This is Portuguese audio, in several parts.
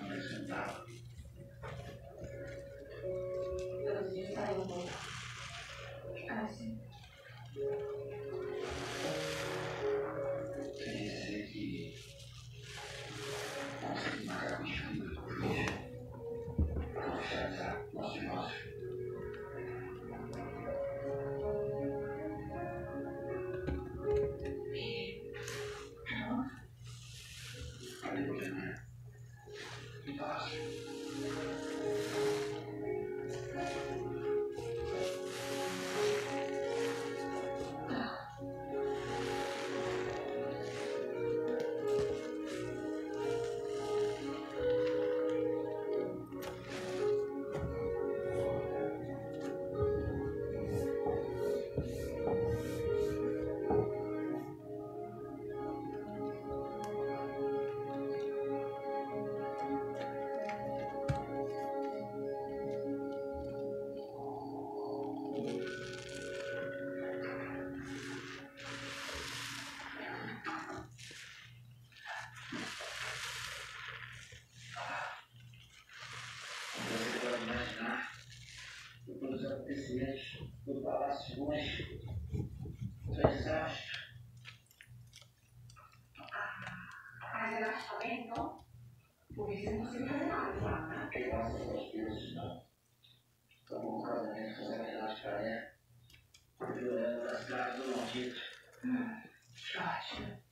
你们现在。Acontecimentos do Palácio Monge. Foi desastre. Mas ela está bem, então? Por isso eu não consigo fazer nada lá, né? Graças aos deuses, não. Tomou um casamento com a para ela. Violando as graças do maldito. Que ótimo.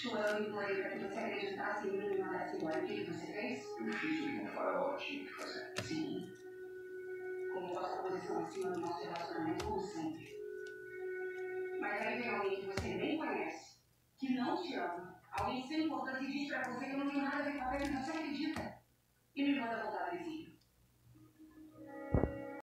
Chorando e implorei para que você acreditasse em mim e mandasse embora. O que você fez? eu o que um faraó tinha que fazer. Sim. Colocou sua posição acima do nosso relacionamento como sempre. Mas aí vem alguém que você nem conhece, que não te ama, alguém sem importância e diz pra você que não tenho nada a ver com a que você acredita. E me manda voltar do exílio.